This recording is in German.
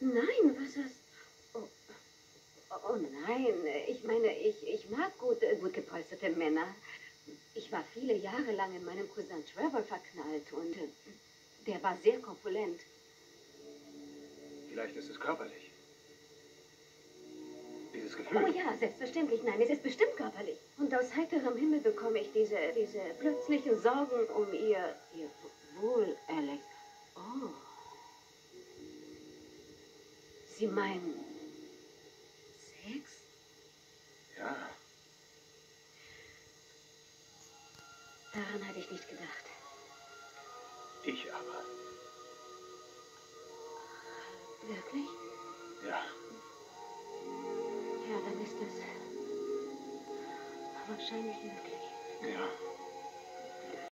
Nein, was hast... Oh, oh nein, ich meine, ich, ich mag gut, äh, gut gepolsterte Männer. Ich war viele Jahre lang in meinem Cousin Trevor verknallt und äh, der war sehr korpulent. Vielleicht ist es körperlich. Dieses Gefühl. Oh ja, selbstverständlich. Nein, es ist bestimmt körperlich. Und aus heiterem Himmel bekomme ich diese, diese plötzlichen Sorgen um ihr, ihr Sie meinen Sex? Ja. Daran hatte ich nicht gedacht. Ich aber. Wirklich? Ja. Ja, dann ist es wahrscheinlich möglich. Ja.